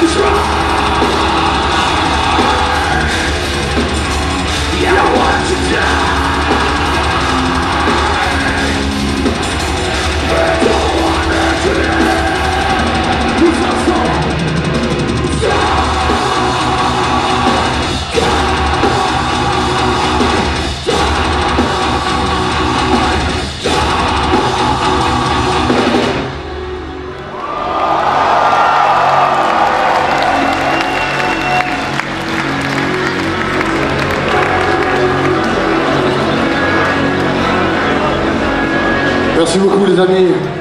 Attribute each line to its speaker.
Speaker 1: Contra! Merci beaucoup les amis.